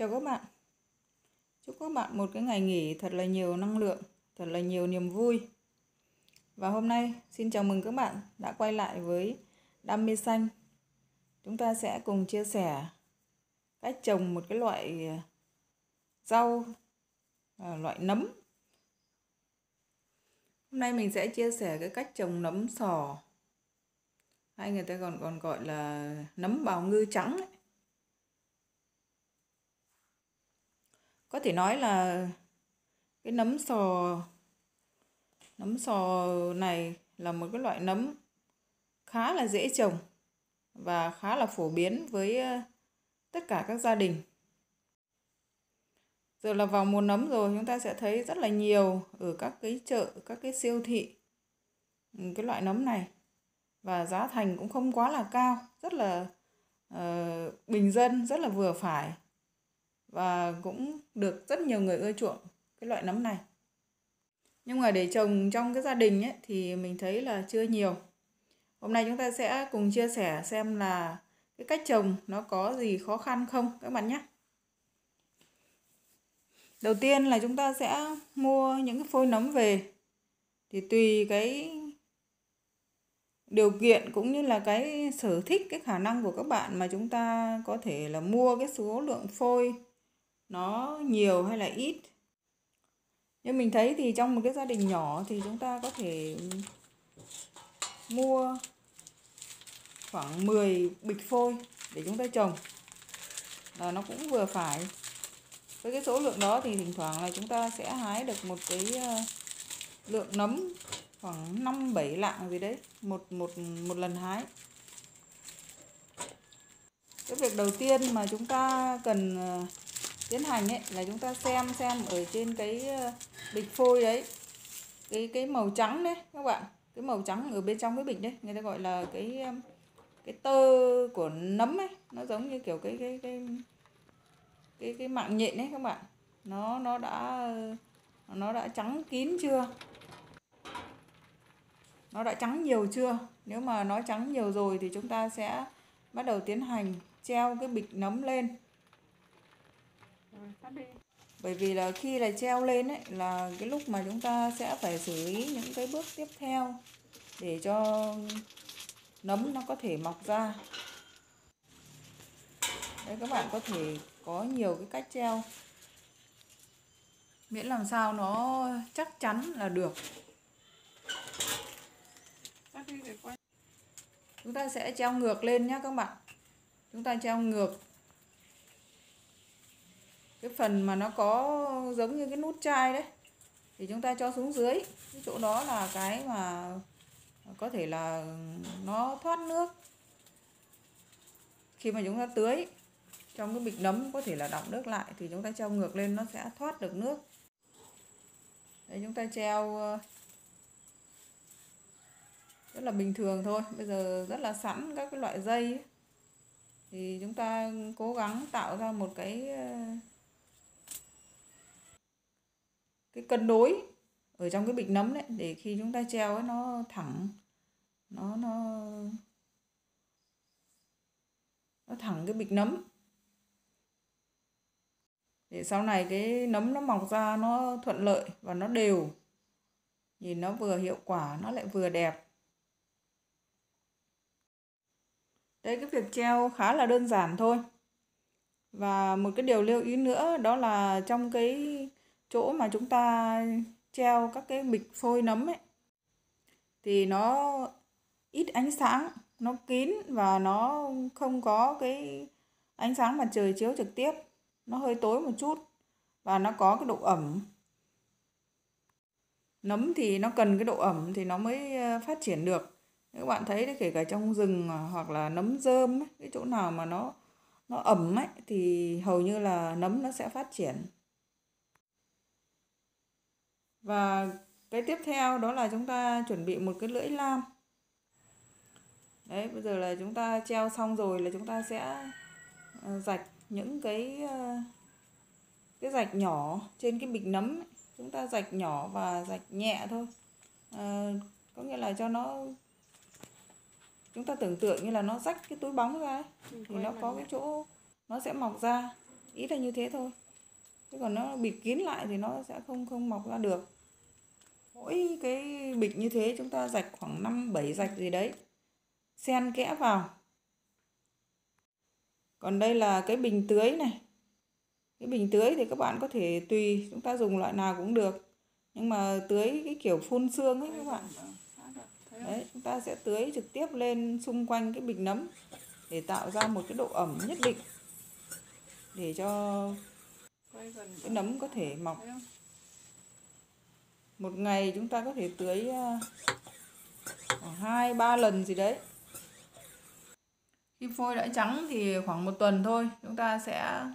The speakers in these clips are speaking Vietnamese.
Chào các bạn. Chúc các bạn một cái ngày nghỉ thật là nhiều năng lượng, thật là nhiều niềm vui. Và hôm nay xin chào mừng các bạn đã quay lại với Đam mê xanh. Chúng ta sẽ cùng chia sẻ cách trồng một cái loại à, rau à, loại nấm. Hôm nay mình sẽ chia sẻ cái cách trồng nấm sò. Hay người ta còn còn gọi là nấm bào ngư trắng ấy. Có thể nói là cái nấm sò nấm sò này là một cái loại nấm khá là dễ trồng và khá là phổ biến với ờ, tất cả các gia đình. Giờ là vào mùa nấm rồi chúng ta sẽ thấy rất là nhiều ở các cái chợ các cái siêu thị ừ, cái loại nấm này. Và giá thành cũng không quá là cao rất là uh, bình dân rất là vừa phải và cũng được rất nhiều người ưa chuộng cái loại nấm này. Nhưng mà để trồng trong cái gia đình ấy, thì mình thấy là chưa nhiều. Hôm nay chúng ta sẽ cùng chia sẻ xem là cái cách trồng nó có gì khó khăn không các bạn nhé. Đầu tiên là chúng ta sẽ mua những cái phôi nấm về. Thì tùy cái điều kiện cũng như là cái sở thích cái khả năng của các bạn mà chúng ta có thể là mua cái số lượng phôi nó nhiều hay là ít? Nhưng mình thấy thì trong một cái gia đình nhỏ thì chúng ta có thể mua khoảng 10 bịch phôi để chúng ta trồng. Là nó cũng vừa phải. Với cái số lượng đó thì thỉnh thoảng là chúng ta sẽ hái được một cái ờ, lượng nấm khoảng 5 7 lạng gì đấy, một một một lần hái. Cái việc đầu tiên mà chúng ta cần ờ, tiến hành ấy, là chúng ta xem xem ở trên cái ờ, bịch phôi đấy. Cái cái màu trắng đấy, các bạn. Cái màu trắng ở bên trong cái bịch đấy, người ta gọi là cái ờ, cái tơ của nấm ấy. Nó giống như kiểu cái cái cái cái cái mạng nhện đấy, các bạn. Nó nó đã ờ, nó đã trắng kín chưa? Nó đã trắng nhiều chưa? Nếu mà nó trắng nhiều rồi thì chúng ta sẽ bắt đầu tiến hành treo cái bịch nấm lên bởi vì là khi là treo lên ấy là cái lúc mà chúng ta sẽ phải xử lý những cái bước tiếp theo để cho nấm nó có thể mọc ra. Đấy các bạn có thể có nhiều cái cách treo. Miễn làm sao nó chắc chắn là được. Chúng ta sẽ treo ngược lên nhé các bạn. Chúng ta treo ngược cái phần mà nó có giống như cái nút chai đấy, thì chúng ta cho xuống dưới. Cái chỗ đó là cái mà có thể là nó thoát nước. Khi mà chúng ta tưới trong cái bịch nấm có thể là đọng nước lại thì chúng ta treo ngược lên nó sẽ thoát được nước. Đấy, chúng ta treo ờ, rất là bình thường thôi. Bây giờ rất là sẵn các cái loại dây ấy. thì chúng ta cố gắng tạo ra một cái ờ, cái cân đối ở trong cái bịch nấm đấy, để khi chúng ta treo ấy, nó thẳng, nó nó nó thẳng cái bịch nấm. Để sau này cái nấm nó mọc ra nó thuận lợi và nó đều. Nhìn nó vừa hiệu quả, nó lại vừa đẹp. Đây, cái việc treo khá là đơn giản thôi. Và một cái điều lưu ý nữa, đó là trong cái chỗ mà chúng ta treo các cái bịch phôi nấm ấy thì nó ít ánh sáng nó kín và nó không có cái ánh sáng mặt trời chiếu trực tiếp. Nó hơi tối một chút và nó có cái độ ẩm. Nấm thì nó cần cái độ ẩm thì nó mới ờ, phát triển được. Các bạn thấy đấy kể cả trong rừng à, hoặc là nấm rơm ấy, cái chỗ nào mà nó nó ẩm ấy thì hầu như là nấm nó sẽ phát triển và cái tiếp theo đó là chúng ta chuẩn bị một cái lưỡi lam. Đấy bây giờ là chúng ta treo xong rồi là chúng ta sẽ ờ, rạch những cái ờ, cái rạch nhỏ trên cái bịch nấm ấy. chúng ta rạch nhỏ và rạch nhẹ thôi. À, có nghĩa là cho nó chúng ta tưởng tượng như là nó rách cái túi bóng ra ấy, thì nó có cái chỗ nó sẽ mọc ra. Ý là như thế thôi chứ còn nó bịt kín lại thì nó sẽ không không mọc ra được. Mỗi cái bịch như thế chúng ta rạch khoảng 5 7 rạch gì đấy. Xen kẽ vào. Còn đây là cái bình tưới này. Cái bình tưới thì các bạn có thể tùy, chúng ta dùng loại nào cũng được. Nhưng mà tưới cái kiểu phun xương ấy các bạn. Đấy, chúng ta sẽ tưới trực tiếp lên xung quanh cái bình nấm để tạo ra một cái độ ẩm nhất định. Để cho cái nấm có thể mọc. một ngày chúng ta có thể tưới ờ, khoảng hai ba lần gì đấy. Khi phôi đã trắng thì khoảng một tuần thôi. Chúng ta sẽ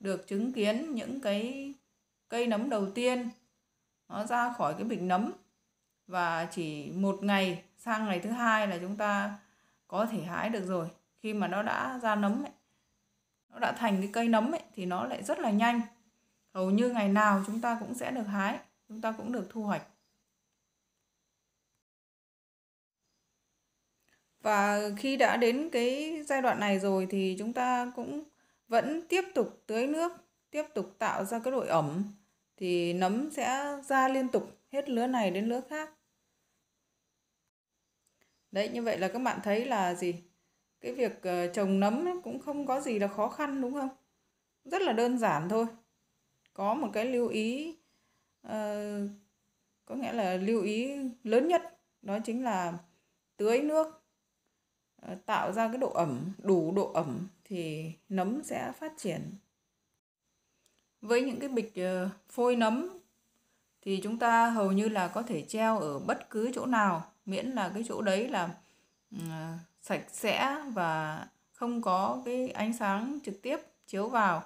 được chứng kiến những cái cây nấm đầu tiên. Nó ra khỏi cái bình nấm. Và chỉ một ngày sang ngày thứ hai là chúng ta có thể hái được rồi. Khi mà nó đã ra nấm ấy, nó đã thành cái cây nấm ấy, thì nó lại rất là nhanh hầu như ngày nào chúng ta cũng sẽ được hái, chúng ta cũng được thu hoạch. Và khi đã đến cái giai đoạn này rồi thì chúng ta cũng vẫn tiếp tục tưới nước, tiếp tục tạo ra cái độ ẩm, thì nấm sẽ ra liên tục hết lứa này đến lứa khác. Đấy, như vậy là các bạn thấy là gì? Cái việc ờ, trồng nấm cũng không có gì là khó khăn, đúng không? Rất là đơn giản thôi có một cái lưu ý uh, có nghĩa là lưu ý lớn nhất đó chính là tưới nước uh, tạo ra cái độ ẩm đủ độ ẩm thì nấm sẽ phát triển. Với những cái bịch uh, phôi nấm thì chúng ta hầu như là có thể treo ở bất cứ chỗ nào miễn là cái chỗ đấy là uh, sạch sẽ và không có cái ánh sáng trực tiếp chiếu vào.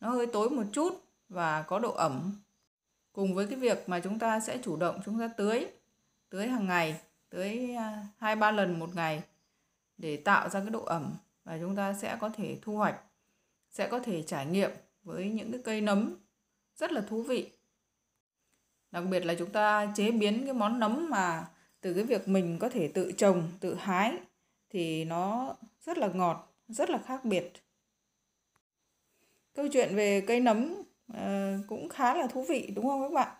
Nó hơi tối một chút và có độ ẩm. Cùng với cái việc mà chúng ta sẽ chủ động chúng ta tưới tưới hàng ngày, tưới à, hai ba lần một ngày để tạo ra cái độ ẩm và chúng ta sẽ có thể thu hoạch, sẽ có thể trải nghiệm với những cái cây nấm rất là thú vị. Đặc biệt là chúng ta chế biến cái món nấm mà từ cái việc mình có thể tự trồng, tự hái thì nó rất là ngọt, rất là khác biệt. Câu chuyện về cây nấm Ờ, cũng khá là thú vị đúng không các bạn?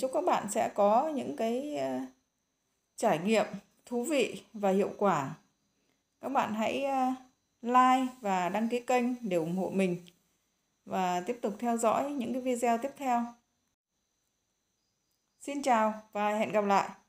Chúc các bạn sẽ có những cái uh, trải nghiệm thú vị và hiệu quả. Các bạn hãy uh, like và đăng ký kênh để ủng hộ mình và tiếp tục theo dõi những cái video tiếp theo. Xin chào và hẹn gặp lại!